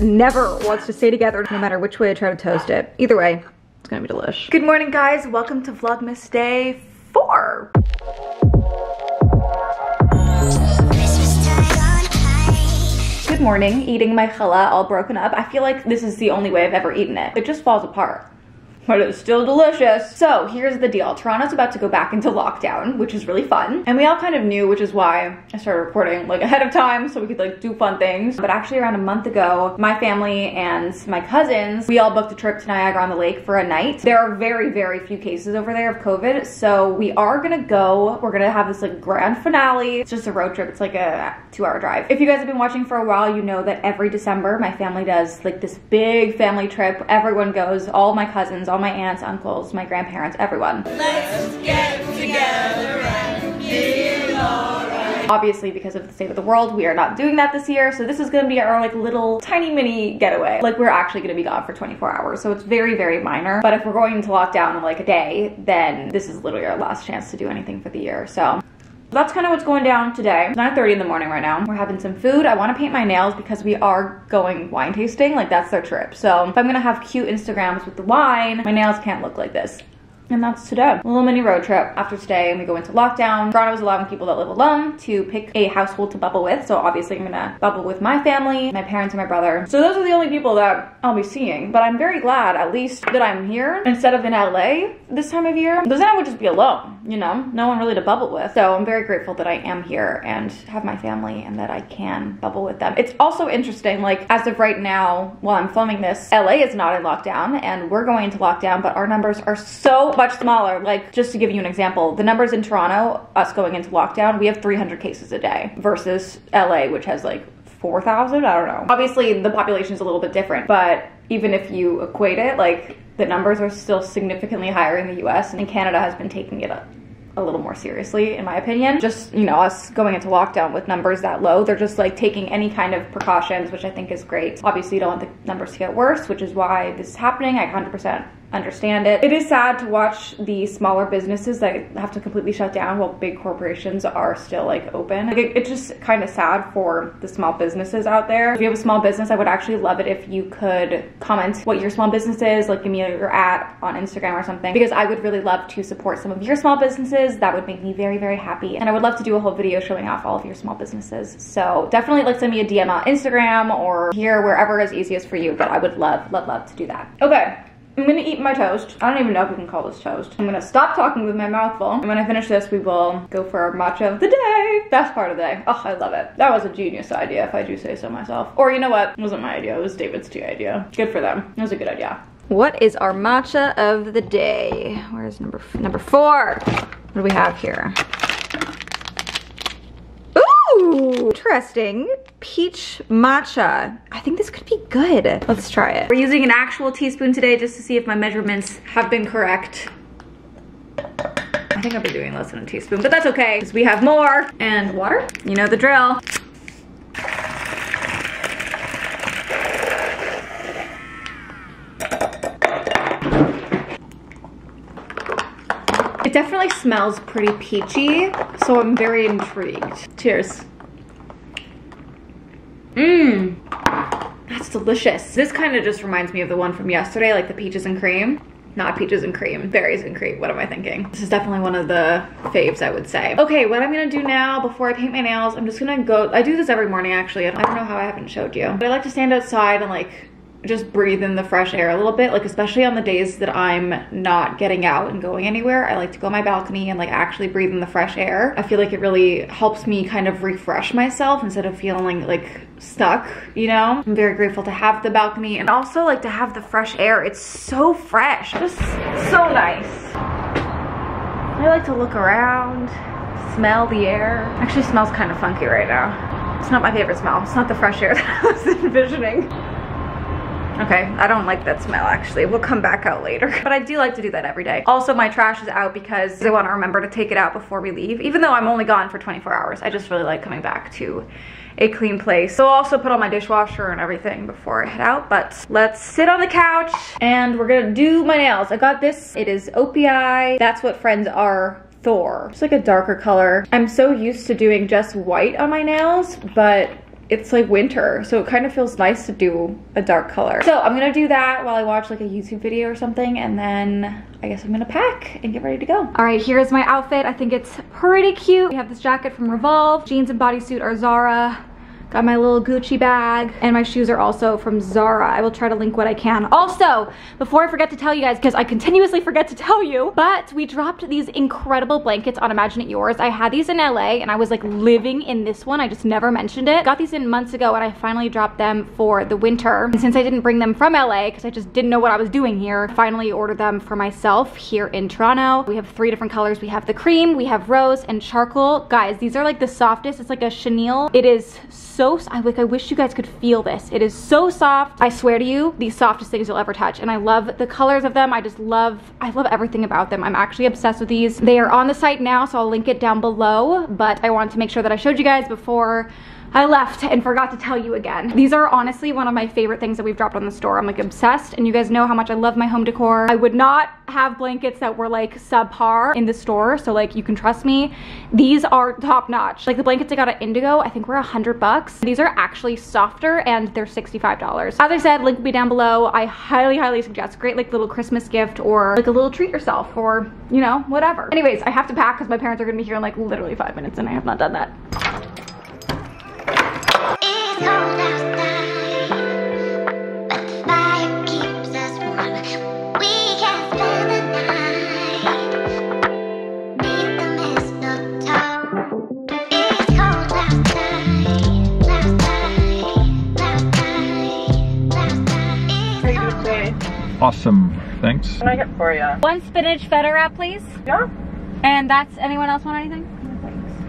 never wants to stay together no matter which way I try to toast it. Either way, it's gonna be delish. Good morning guys, welcome to Vlogmas day four. Good morning, eating my challah all broken up. I feel like this is the only way I've ever eaten it. It just falls apart but it's still delicious. So here's the deal. Toronto's about to go back into lockdown, which is really fun. And we all kind of knew, which is why I started recording like ahead of time so we could like do fun things. But actually around a month ago, my family and my cousins, we all booked a trip to Niagara on the Lake for a night. There are very, very few cases over there of COVID. So we are gonna go, we're gonna have this like grand finale. It's just a road trip. It's like a two hour drive. If you guys have been watching for a while, you know that every December, my family does like this big family trip. Everyone goes, all my cousins, all my aunts, uncles, my grandparents, everyone. Let's get together and be alright. Obviously, because of the state of the world, we are not doing that this year. So this is gonna be our like little tiny mini getaway. Like we're actually gonna be gone for 24 hours. So it's very, very minor. But if we're going into lockdown in like a day, then this is literally our last chance to do anything for the year. So that's kind of what's going down today. It's 9.30 in the morning right now. We're having some food. I want to paint my nails because we are going wine tasting. Like that's their trip. So if I'm going to have cute Instagrams with the wine, my nails can't look like this. And that's today. A little mini road trip after today and we go into lockdown. Toronto is allowing people that live alone to pick a household to bubble with. So obviously I'm gonna bubble with my family, my parents and my brother. So those are the only people that I'll be seeing. But I'm very glad at least that I'm here instead of in LA this time of year. Because then I would just be alone, you know? No one really to bubble with. So I'm very grateful that I am here and have my family and that I can bubble with them. It's also interesting, like as of right now, while I'm filming this, LA is not in lockdown and we're going into lockdown, but our numbers are so much smaller. Like, just to give you an example, the numbers in Toronto, us going into lockdown, we have 300 cases a day versus LA, which has like 4,000. I don't know. Obviously, the population is a little bit different, but even if you equate it, like, the numbers are still significantly higher in the US, and Canada has been taking it up a little more seriously, in my opinion. Just, you know, us going into lockdown with numbers that low, they're just like taking any kind of precautions, which I think is great. Obviously, you don't want the numbers to get worse, which is why this is happening. I 100% understand it. It is sad to watch the smaller businesses that have to completely shut down while big corporations are still like open. Like it, it's just kind of sad for the small businesses out there. If you have a small business, I would actually love it if you could comment what your small business is, like give me your at on Instagram or something, because I would really love to support some of your small businesses. That would make me very, very happy. And I would love to do a whole video showing off all of your small businesses. So definitely like send me a DM on Instagram or here, wherever is easiest for you. But I would love, love, love to do that. Okay. I'm gonna eat my toast. I don't even know if we can call this toast. I'm gonna stop talking with my mouth full. And when I finish this, we will go for our matcha of the day. Best part of the day. Oh, I love it. That was a genius idea, if I do say so myself. Or you know what? It wasn't my idea. It was David's tea idea. Good for them. It was a good idea. What is our matcha of the day? Where's number number four? What do we have here? Ooh, interesting. Peach matcha. I think this could be good. Let's try it. We're using an actual teaspoon today just to see if my measurements have been correct. I think I've been doing less than a teaspoon, but that's okay because we have more. And water, you know the drill. It definitely smells pretty peachy, so I'm very intrigued. Cheers. Mmm, that's delicious. This kind of just reminds me of the one from yesterday, like the peaches and cream. Not peaches and cream, berries and cream. What am I thinking? This is definitely one of the faves, I would say. Okay, what I'm gonna do now before I paint my nails, I'm just gonna go, I do this every morning actually. I don't know how I haven't showed you, but I like to stand outside and like just breathe in the fresh air a little bit like especially on the days that i'm not getting out and going anywhere i like to go on my balcony and like actually breathe in the fresh air. I feel like it really helps me kind of refresh myself instead of feeling like stuck you know? I'm very grateful to have the balcony and also like to have the fresh air. It's so fresh. Just so nice. I like to look around smell the air. Actually smells kind of funky right now. It's not my favorite smell. It's not the fresh air that i was envisioning Okay, I don't like that smell actually. We'll come back out later. But I do like to do that every day. Also, my trash is out because I want to remember to take it out before we leave. Even though I'm only gone for 24 hours, I just really like coming back to a clean place. So I'll also put on my dishwasher and everything before I head out. But let's sit on the couch and we're gonna do my nails. I got this, it is OPI. That's what friends are Thor. It's like a darker color. I'm so used to doing just white on my nails, but it's like winter, so it kind of feels nice to do a dark color. So I'm gonna do that while I watch like a YouTube video or something, and then I guess I'm gonna pack and get ready to go. All right, here's my outfit. I think it's pretty cute. We have this jacket from Revolve. Jeans and bodysuit are Zara. Got my little Gucci bag and my shoes are also from Zara. I will try to link what I can. Also, before I forget to tell you guys, because I continuously forget to tell you, but we dropped these incredible blankets on Imagine It Yours. I had these in LA and I was like living in this one. I just never mentioned it. Got these in months ago and I finally dropped them for the winter. And since I didn't bring them from LA, because I just didn't know what I was doing here, finally ordered them for myself here in Toronto. We have three different colors. We have the cream, we have rose and charcoal. Guys, these are like the softest. It's like a chenille. It is so, I, like, I wish you guys could feel this. It is so soft. I swear to you, the softest things you'll ever touch. And I love the colors of them. I just love, I love everything about them. I'm actually obsessed with these. They are on the site now, so I'll link it down below. But I wanted to make sure that I showed you guys before I left and forgot to tell you again. These are honestly one of my favorite things that we've dropped on the store. I'm like obsessed and you guys know how much I love my home decor. I would not have blankets that were like subpar in the store. So like you can trust me. These are top notch. Like the blankets I got at Indigo, I think were a hundred bucks. These are actually softer and they're $65. As I said, link will be down below. I highly, highly suggest. Great like little Christmas gift or like a little treat yourself or you know, whatever. Anyways, I have to pack because my parents are gonna be here in like literally five minutes and I have not done that. Awesome. Thanks. What can I get for you? One spinach feta wrap, please. Yeah. And that's, anyone else want anything?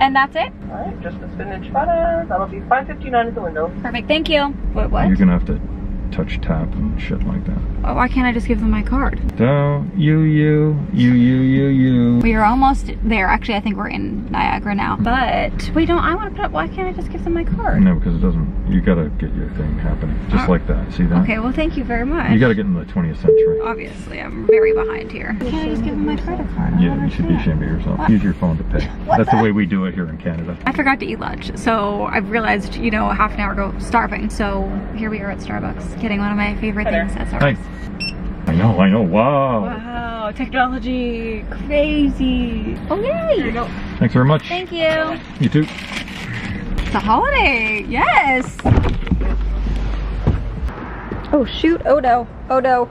And that's it? Alright, just the spinach feta. That'll be five fifty nine at the window. Perfect, thank you. What, what? You're gonna have to touch tap and shit like that. Oh, why can't I just give them my card? So, you, you, you, you, you, you. We are almost there. Actually, I think we're in Niagara now. Mm-hmm. But, wait, don't I want to put up, why can't I just give them my card? No, because it doesn't, you gotta get your thing happening. Just Oh. like that. See that? Okay, well, thank you very much. You gotta get in the 20th century. Obviously, I'm very behind here. Can't I just give them my credit card? I Yeah, you should be ashamed of yourself. What? Use your phone to pay. That's the- the way we do it here in Canada. I forgot to eat lunch, so I've realized, you know, a half an hour ago, starving. So here we are at Starbucks, getting one of my favorite Hi there. things at Starbucks. Hi. I know, I know. Wow. Wow, technology, crazy. Oh, yay! Thanks very much. Thank you. You too. It's a holiday, yes. Oh shoot, oh no, oh no.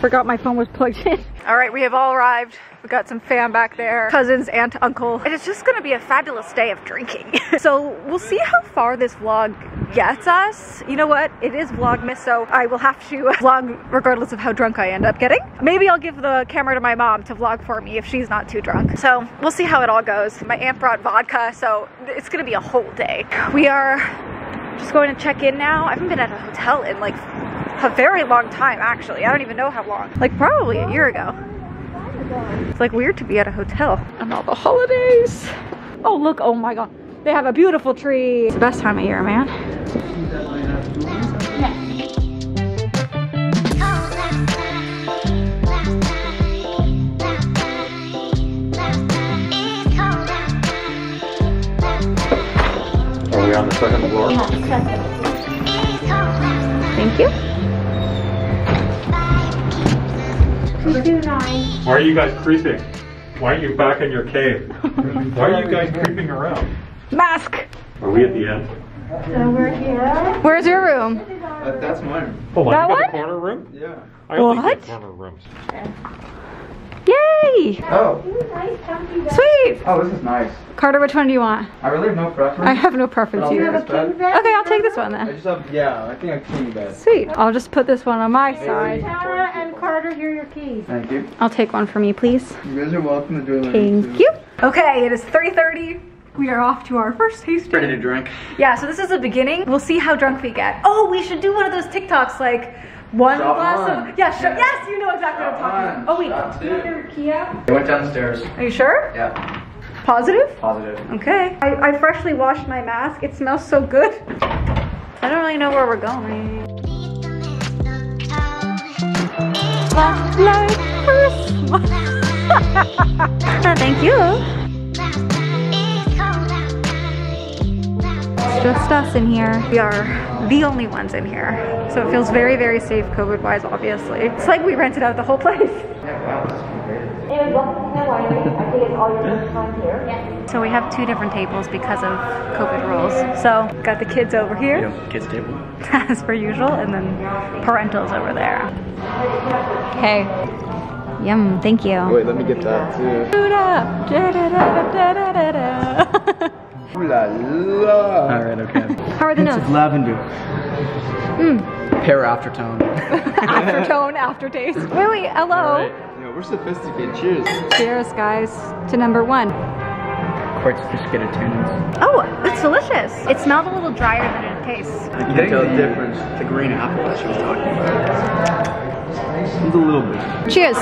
Forgot my phone was plugged in. All right, we have all arrived. We got some fam back there, cousins, aunt, uncle. And it's just gonna be a fabulous day of drinking. so we'll see how far this vlog gets us. You know what? It is Vlogmas, so I will have to uh, vlog regardless of how drunk I end up getting. Maybe I'll give the camera to my mom to vlog for me if she's not too drunk. So we'll see how it all goes. My aunt brought vodka, so it's gonna be a whole day. We are just going to check in now. I haven't been at a hotel in like a very long time actually. I don't even know how long. Like probably a year ago. It's like weird to be at a hotel on all the holidays. Oh look, oh my god. They have a beautiful tree. It's the best time of year, man. Are we on the second floor? Thank you. Why are you guys creeping? Why aren't you back in your cave? Why are you guys creeping around? Mask. Are we at the end? So we're here. Where's your room? That, that's mine. Oh, Hold on, That you got one? the corner room? Yeah. I only What? get corner rooms. Yay! Oh. Sweet! Oh, this is nice. Carter, which one do you want? I really have no preference. I have no preference I'll either. take this bed. Okay, I'll take this one I then. just have, yeah, I think a king bed. Sweet. I'll just put this one on my side. Tara and Carter, here are your keys. Thank you. I'll take one for me, please. You guys are welcome to do it. Thank you. Okay, it is 3.30. We are off to our first tasting. Ready to drink? Yeah, so this is the beginning. We'll see how drunk we get. Oh, we should do one of those TikToks like one Shot glass one. of yeah, sh- Yeah. yes, you know exactly what I'm talking one. about. Oh wait, Shot do you want two. your Kia? I went downstairs. Are you sure? Yeah. Positive? Positive. Okay. I, I freshly washed my mask. It smells so good. I don't really know where we're going. Like Christmas. Thank you. Just us in here. We are the only ones in here. So it feels very, very safe COVID-wise, obviously. It's like we rented out the whole place. So we have two different tables because of COVID rules. So got the kids over here, Kids table. as per usual, and then parentals over there. Okay. Yum, thank you. Wait, let me get that too. Ooh la la. Alright, okay. How are the notes? lavender. Hmm. Pear aftertone. Aftertone, aftertaste. Wait, wait, hello. Yeah, we're sophisticated. Cheers. Cheers, guys, to number one. Quite sophisticated tunes. Oh, it's delicious. It smells a little drier than it tastes. You can tell the difference. The green apple that she was talking about. It's a little bit. Cheers.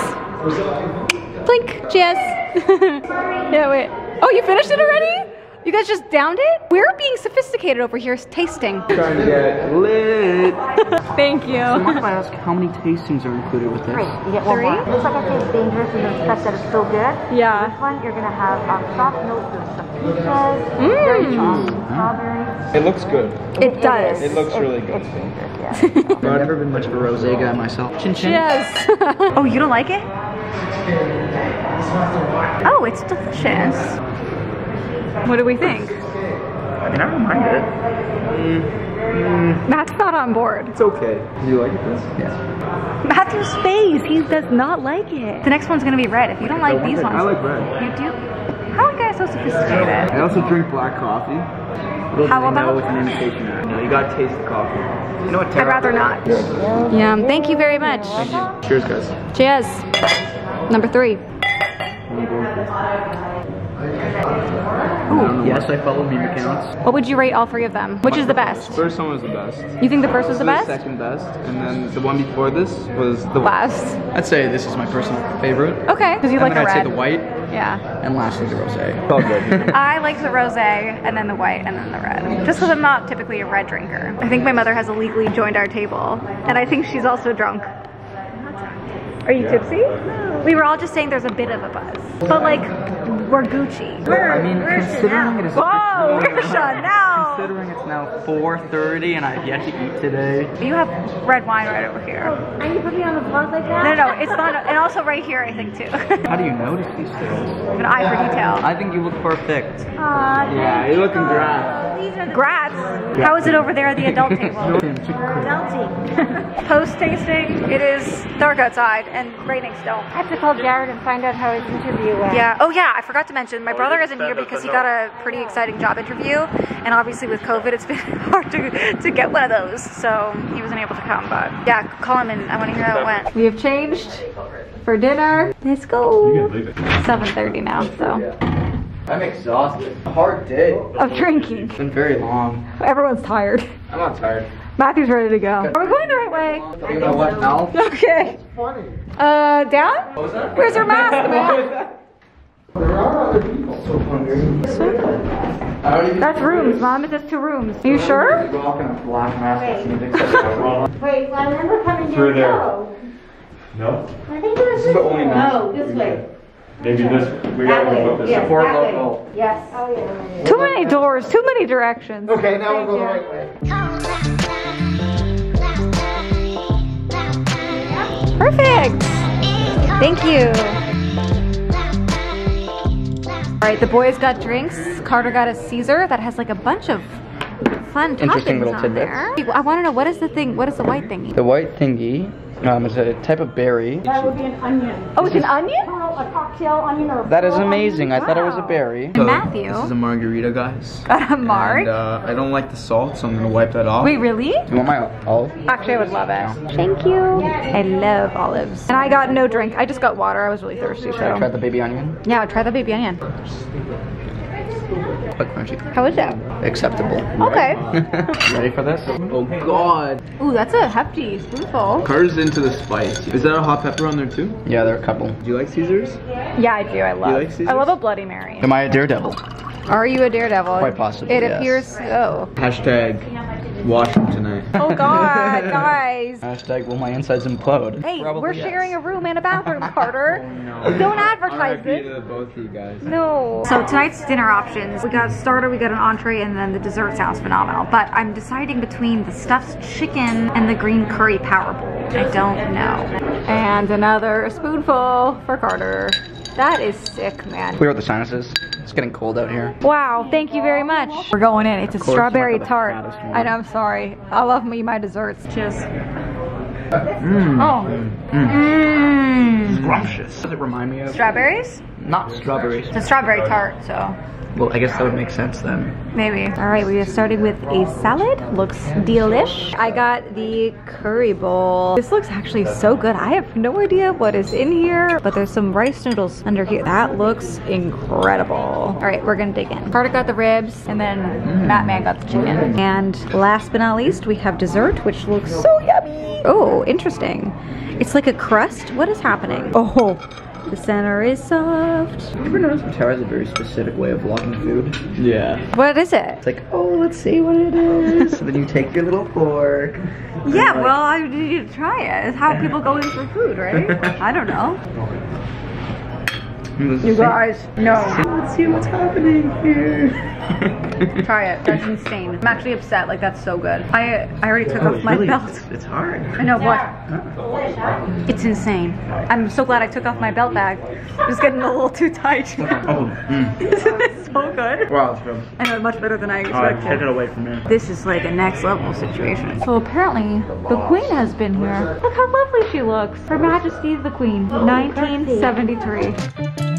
Blink. Cheers. yeah, wait. Oh, you finished it already? You guys just downed it? We're being sophisticated over here tasting. Trying to get lit. Thank you. Mind if I ask how many tastings are included with this? You get one Three? more. Looks like I say it's dangerous and then stuff that is so good. Yeah. This one, you're gonna have um, soft notes of some peaches, very strong strawberries. It looks good. It does. It looks really good. It's dangerous, yeah. I've never been much of a rosé guy myself. Chin chin. Cheers. oh, you don't like it? Oh, it's delicious. What do we think? I mean, I don't mind it. Mm, mm. Matt's not on board. It's okay. Do you like this? Yes. Matthew's face, he does not like it. The next one's gonna be red. If you don't like one these that- ones, I like red. You do? How are you guys so sophisticated? I also drink black coffee. Little How do they know about- it's an imitation act. You, you gotta taste the coffee. You know what? I'd rather not. Yeah, thank you very much. Cheers, guys. Cheers. Number three. Yes, I follow meme accounts. What would you rate all three of them? Which is the best? First one was the best. You think the first was the This best? second best, and then the one before this was the Last. I'd say this is my personal favorite. Okay, because you and like then the I'd red. say the white, Yeah. and lastly the rosé. All good. I like the rosé and then the white and then the red. Just because I'm not typically a red drinker. I think my mother has illegally joined our table, and I think she's also drunk. Are you tipsy? We were all just saying there's a bit of a buzz, but like we're Gucci. I mean, considering it is Whoa, we're Chanel. considering it's now 4:30 and I've yet to eat today. You have red wine right over here. Oh, and you put me on the vlog like that? No, no, no, it's not, and also right here I think too. How do you notice these things? An eye for detail. I think you look perfect. Aw, yeah, you're looking grand. These are the Grats. How is it over there at the adult table? melting. Post tasting, it is dark outside and raining still. I have to call Jared and find out how his interview went. Yeah. Oh yeah, I forgot to mention my brother isn't here because he got a pretty exciting job interview, and obviously with COVID, it's been hard to to get one of those. So he wasn't able to come. But yeah, call him and I want to hear how it went. We have changed for dinner. Let's go. can leave it. 7:30 now, so I'm exhausted. A hard day. of drinking. It's been very long. Everyone's tired. I'm not tired. Matthew's ready to go. Are we going the right way? You know what now? Okay. Uh, down? Where's your mask, man? I don't even That's rooms, mom. It's just two rooms. Are you sure? walk in a black mask. This Wait, I remember coming Through there. No. No? I think it was is this the only way. mask. No, this way. Maybe this, we That gotta way. put this Yes, up. Support that local. Yes. Oh, yeah. Too many doors, too many directions. Okay, now we'll go the right way. Perfect. Thank you. All right, the boys got drinks. Carter got a Caesar that has like a bunch of fun Interesting toppings little on tidbits. there. I want to know what is the thing? What is the white thingy? The white thingy um, is a type of berry. That would be an onion. Oh, it's an onion. A cocktail onion or a That is full amazing. I thought it was a berry. And Matthew This is a margarita, guys. got a mark. And, uh, I don't like the salt, so I'm gonna wipe that off. Wait, really? You want my olive? Actually, I would love it. Thank you. I love olives. And I got no drink. I just got water. I was really thirsty. so Try So the baby onion. yeah, try the baby onion. Quite crunchy. How is that? Acceptable. Okay. Ready for this? Oh God. Ooh, that's a hefty spoonful. Carter's into the spice. Is that a hot pepper on there too? Yeah, there are a couple. Do you like Caesars? Yeah, I do. I love. like Caesars? I love a Bloody Mary. Am I a daredevil? Are you a daredevil? Quite possibly, It yes. appears so. Hashtag watch him tonight. Oh god, guys. Hashtag will my insides implode? Hey, Probably we're yes. sharing a room and a bathroom, oh, Carter. no. Don't advertise RIP it. to both you guys. No. So tonight's dinner options, we got a starter, we got an entree, and then the dessert sounds phenomenal. But I'm deciding between the stuffed chicken and the green curry power bowl. I don't know. And another spoonful for Carter. That is sick, man. Clear out the sinuses. It's getting cold out here. Wow, thank you very much. We're going in. It's a strawberry tart. I know, I'm sorry. I love me my desserts. Just. Mmm. Oh. Mmm. Scrumptious. Does it remind me of? Strawberries? Not strawberries. It's a strawberry tart, so. Well, I guess that would make sense then. Maybe. All right, we are starting with a salad. Looks delish. I got the curry bowl. This looks actually so good. I have no idea what is in here, but there's some rice noodles under here. That looks incredible. All right, we're gonna dig in. Carter got the ribs, and then Matt Man got the chicken. And last but not least, we have dessert, which looks so yummy. Oh, interesting. It's like a crust. What is happening? Oh, the center is soft. You ever notice how Tara has a very specific way of vlogging food? Yeah. What is it? It's like, oh, let's see what it is. So then you take your little fork. Yeah, well, I need you to try it. It's how people go in for food, right? I don't know. You guys, no. Let's see what's happening here. Try it. That's insane. I'm actually upset. Like, that's so good. I I already took off my belt. It's, it's hard. I know what? It's insane. I'm so glad I took off my belt bag. It was getting a little too tight. Oh, mm. Isn't this so good? Wow, it's good. I know, much better than I Alright, expected. take it away from me. This is like a next level situation. So apparently, the Queen has been here. Look how lovely she looks. Her Majesty the Queen, 1973.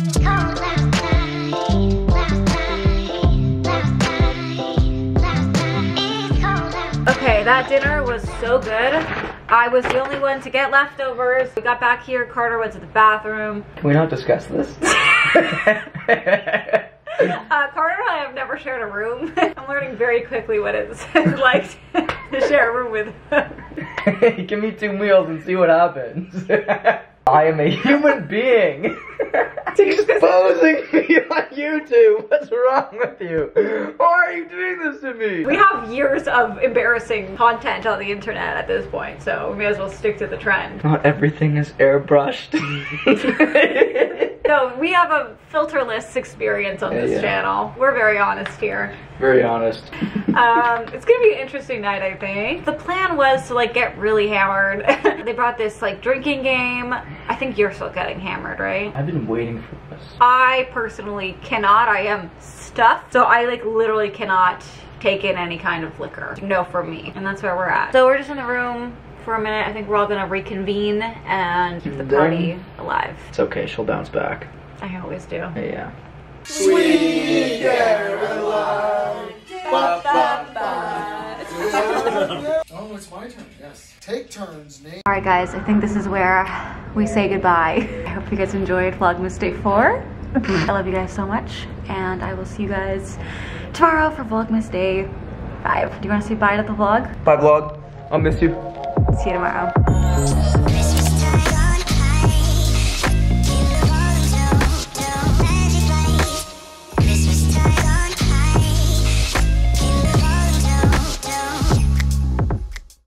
Okay, that dinner was so good. I was the only one to get leftovers. We got back here, Carter went to the bathroom. Can we not discuss this? Uh, Carter and I have never shared a room. I'm learning very quickly what it's like to share a room with Give me two meals and see what happens. I am a human being. Exposing me on YouTube. What's wrong with you? Why are you doing this to me? We have years of embarrassing content on the internet at this point, so we may as well stick to the trend. Not everything is airbrushed. No, we have a filterless experience on this yeah. channel. We're very honest here. Very honest. Um, it's gonna be an interesting night, I think. The plan was to like get really hammered. they brought this like drinking game. I think you're still getting hammered, right? I've been waiting for this. I personally cannot. I am stuffed. So I like literally cannot take in any kind of liquor. No for me. And that's where we're at. So we're just in the room for a minute. I think we're all gonna reconvene and keep the party alive. It's okay, she'll bounce back. I always do. Yeah. Sweet. Caroline. Oh, it's my turn. Yes. Take turns, Nate. Alright guys, I think this is where we say goodbye. I hope you guys enjoyed Vlogmas Day 4. I love you guys so much. And I will see you guys tomorrow for Vlogmas Day 5. Do you want to say bye to the vlog? Bye, vlog. I'll miss you. See you tomorrow.